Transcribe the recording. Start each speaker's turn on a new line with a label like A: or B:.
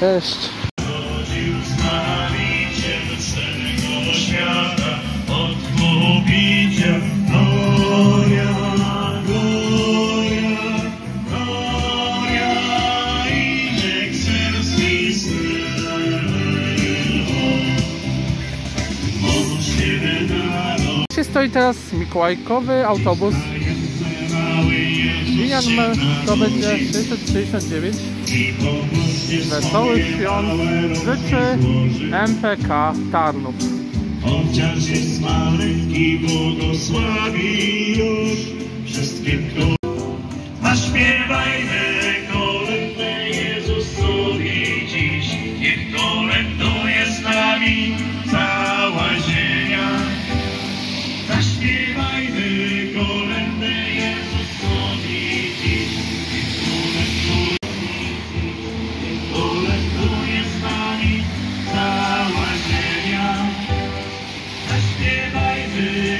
A: Cześć. Stoi teraz mikołajkowy autobus?
B: Mija
A: numer to będzie 669. Wesołych świąt życzy MPK Tarnów.
B: Ofiar się smaryki błogosławi już wszystkie, które... Zaśpiewajmy kolędę Jezusowi dziś, niech kolędą jest nami. see.